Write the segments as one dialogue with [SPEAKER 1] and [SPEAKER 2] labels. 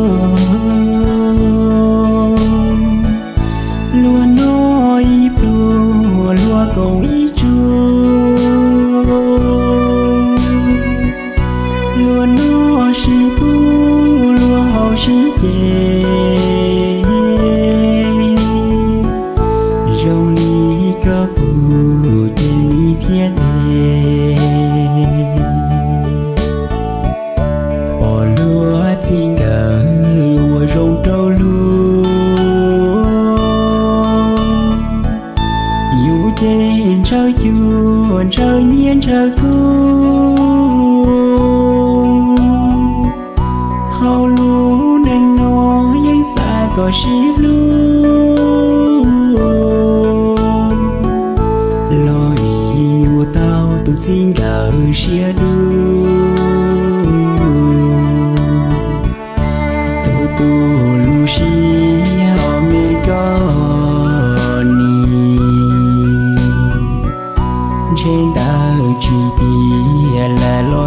[SPEAKER 1] chỉ luôn nên tên trời chuồn, trời nhiên, trời cu hầu lú đang nó yang xa có shi lu lo yêu tao tu xin gạo xia đu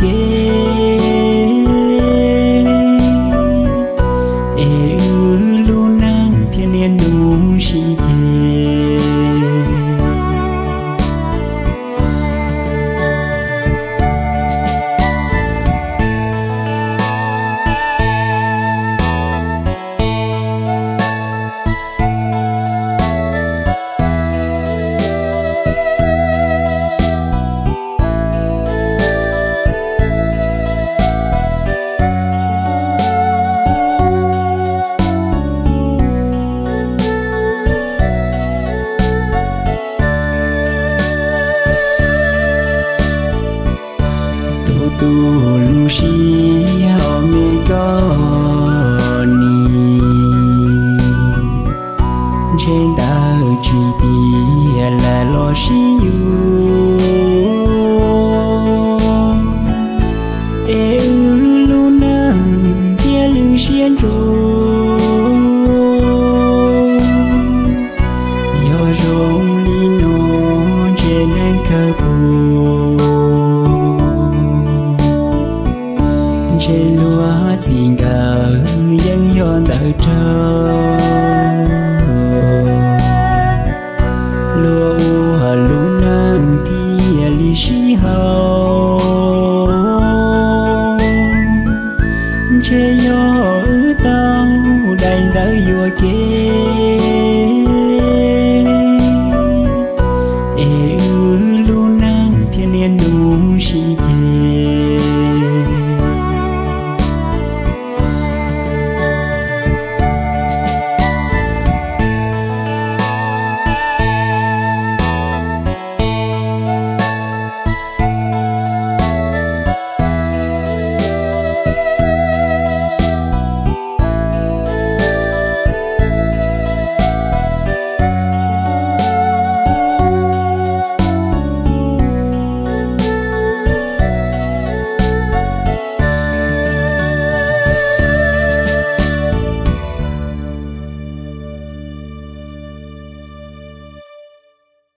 [SPEAKER 1] ke tu tu lu shi o me go ni trên ta truy đi là lo shi yu ê ư lu nâng kia lưu xiên ru yo rong li no trên anh khờ buồn you.